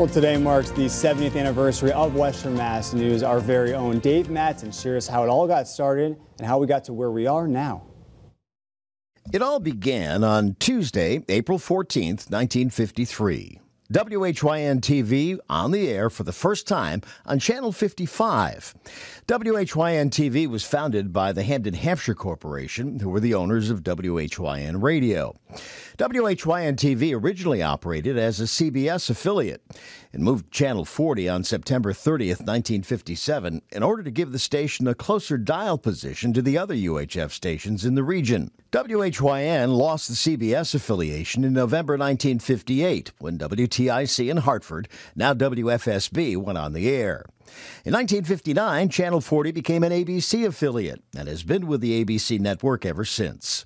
Well, today marks the 70th anniversary of Western Mass News. Our very own Dave Matson shares how it all got started and how we got to where we are now. It all began on Tuesday, April 14th, 1953. WHYN TV on the air for the first time on Channel 55. WHYN TV was founded by the Hampden Hampshire Corporation, who were the owners of WHYN Radio. WHYN TV originally operated as a CBS affiliate and moved Channel 40 on September 30th, 1957, in order to give the station a closer dial position to the other UHF stations in the region. WHYN lost the CBS affiliation in November 1958 when WTIC in Hartford, now WFSB, went on the air. In 1959, Channel 40 became an ABC affiliate and has been with the ABC network ever since.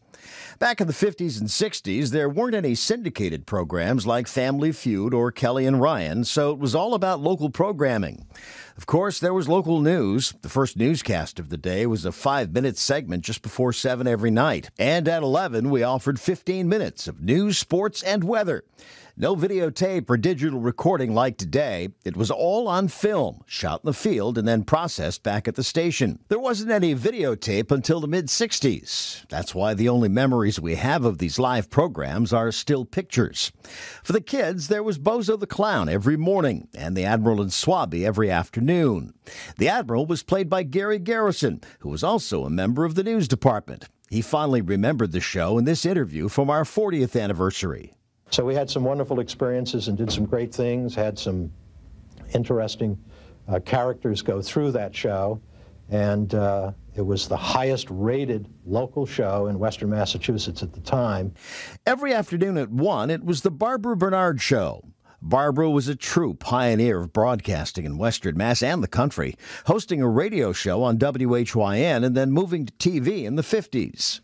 Back in the 50s and 60s, there weren't any syndicated programs like Family Feud or Kelly and Ryan, so it was all about local programming. Of course, there was local news. The first newscast of the day was a five minute segment just before 7 every night. And at 11, we offered 15 minutes of news, sports, and weather. No videotape or digital recording like today. It was all on film, shot in the field, and then processed back at the station. There wasn't any videotape until the mid 60s. That's why the only memories we have of these live programs are still pictures. For the kids, there was Bozo the Clown every morning and the Admiral and Swabby every afternoon. The Admiral was played by Gary Garrison, who was also a member of the news department. He finally remembered the show in this interview from our 40th anniversary. So we had some wonderful experiences and did some great things, had some interesting uh, characters go through that show, and uh, it was the highest rated local show in Western Massachusetts at the time. Every afternoon at 1, it was the Barbara Bernard Show. Barbara was a true pioneer of broadcasting in Western Mass and the country, hosting a radio show on WHYN and then moving to TV in the 50s.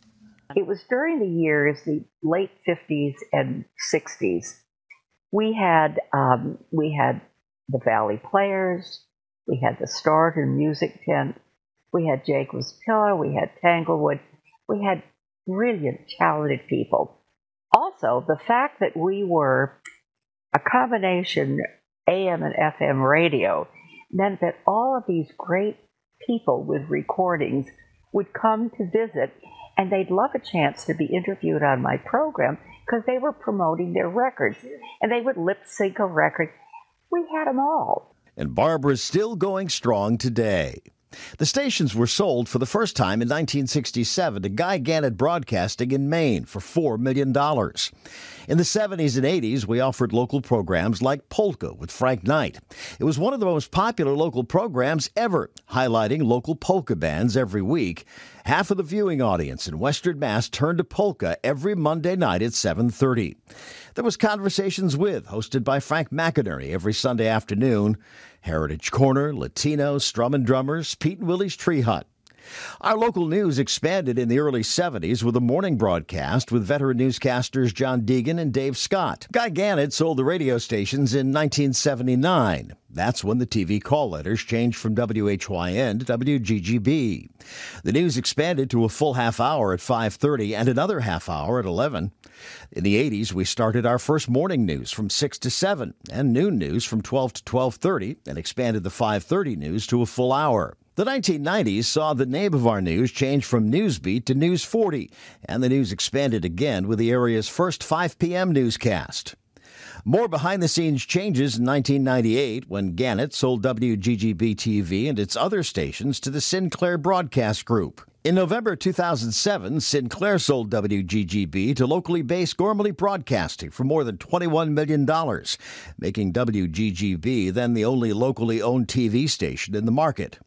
It was during the years, the late 50s and 60s. We had um, we had the Valley Players, we had the Storrowton Music Tent, we had Jacob's Pillow, we had Tanglewood, we had brilliant, talented people. Also, the fact that we were a combination AM and FM radio meant that all of these great people with recordings would come to visit and they'd love a chance to be interviewed on my program because they were promoting their records and they would lip sync a record. We had them all. And Barbara's still going strong today. The stations were sold for the first time in 1967 to Guy Gannett Broadcasting in Maine for $4 million. In the 70s and 80s, we offered local programs like Polka with Frank Knight. It was one of the most popular local programs ever, highlighting local polka bands every week. Half of the viewing audience in Western Mass turned to polka every Monday night at 7:30. There was Conversations with, hosted by Frank McInerney every Sunday afternoon. Heritage Corner, Latino, Strum and Drummers, Pete and Willie's Tree Hut. Our local news expanded in the early 70s with a morning broadcast with veteran newscasters John Deegan and Dave Scott. Guy Gannett sold the radio stations in 1979. That's when the TV call letters changed from WHYN to WGGB. The news expanded to a full half hour at 5:30 and another half hour at 11. In the 80s, we started our first morning news from 6 to 7 and noon news from 12 to 12:30 and expanded the 5:30 news to a full hour. The 1990s saw the name of our news change from Newsbeat to News 40, and the news expanded again with the area's first 5 p.m. newscast. More behind the scenes changes in 1998 when Gannett sold WGGB TV and its other stations to the Sinclair Broadcast Group. In November 2007, Sinclair sold WGGB to locally based Gormally Broadcasting for more than $21 million, making WGGB then the only locally owned TV station in the market.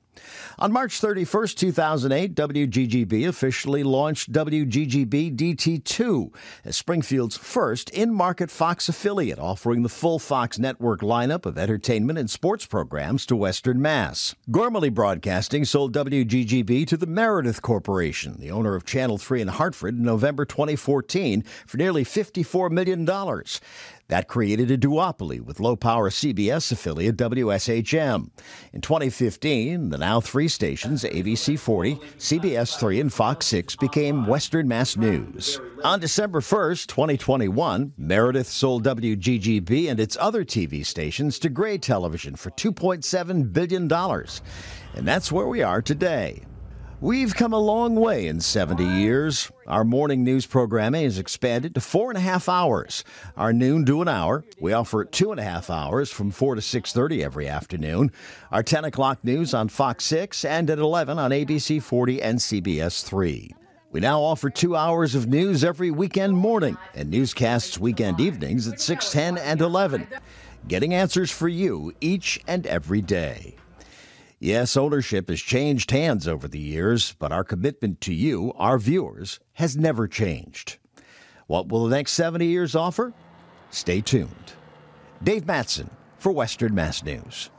On March 31, 2008, WGGB officially launched WGGB DT2 as Springfield's first in market Fox affiliate, offering the full Fox network lineup of entertainment and sports programs to Western Mass. Gormally Broadcasting sold WGGB to the Meredith Corporation, the owner of Channel 3 in Hartford, in November 2014 for nearly $54 million. That created a duopoly with low power CBS affiliate WSHM. In 2015, the now three stations, ABC 40, CBS 3, and Fox 6, became Western Mass News. On December 1st, 2021, Meredith sold WGGB and its other TV stations to Gray Television for $2.7 billion. And that's where we are today. We've come a long way in 70 years. Our morning news programming has expanded to four and a half hours. Our noon to an hour. We offer it two and a half hours from 4 to 6.30 every afternoon. Our 10 o'clock news on Fox 6 and at 11 on ABC 40 and CBS 3. We now offer two hours of news every weekend morning and newscasts weekend evenings at 6, 10, and 11. Getting answers for you each and every day. Yes, ownership has changed hands over the years, but our commitment to you, our viewers, has never changed. What will the next 70 years offer? Stay tuned. Dave Matson for Western Mass News.